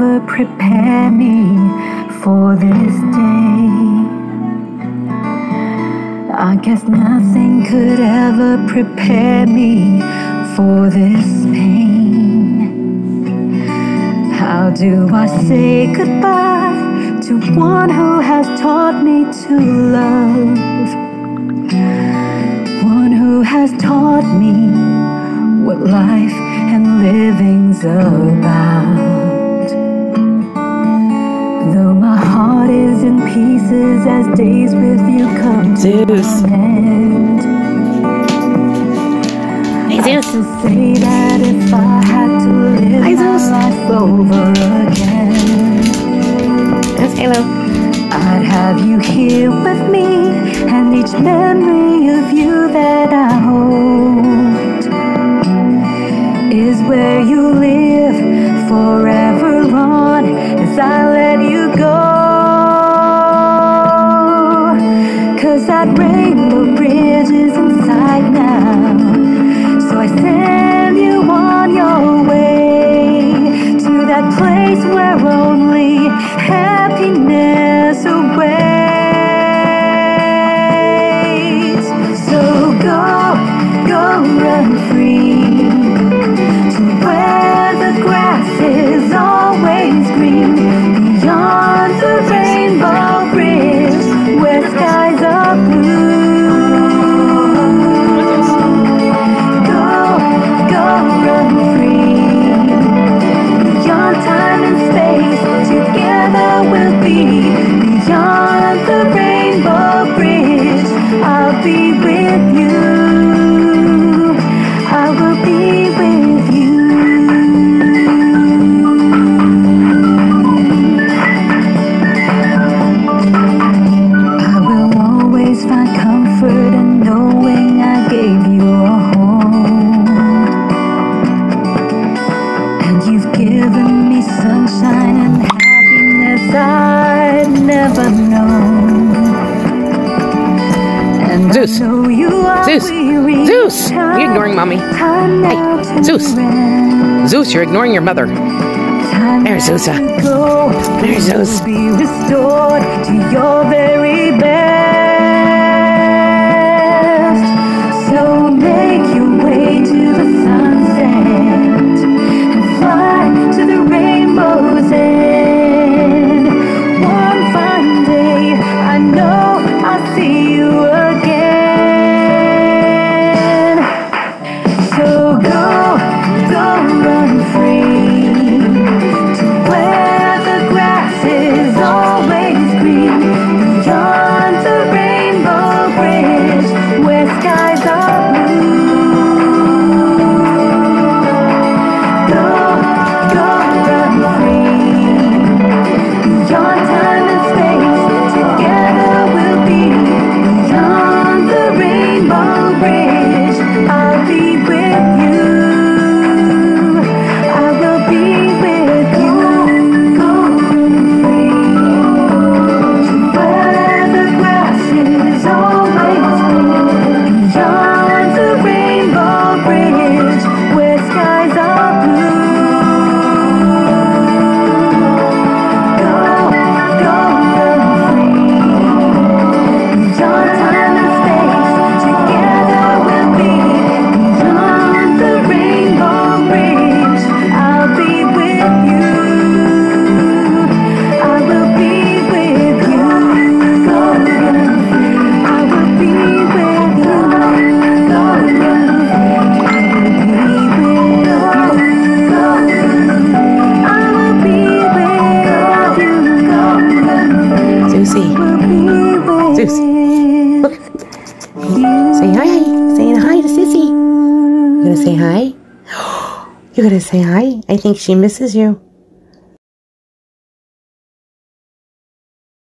ever prepare me for this day. I guess nothing could ever prepare me for this pain. How do I say goodbye to one who has taught me to love? One who has taught me what life and living's about. in pieces as days with you come to an end. Hey, Zuess. I can say that if I had to live Hi, Zuess. my life over again, That's Halo. I'd have you here with me, and each memory of you given me sunshine and happiness I'd never known. And Zuess, Zuess, Zuess, you're ignoring mommy. Hey, Zuess, rest. Zuess, you're ignoring your mother. There's Zeusa. There's Zuess. Be restored to your very best. say hi? You gotta say hi. I think she misses you.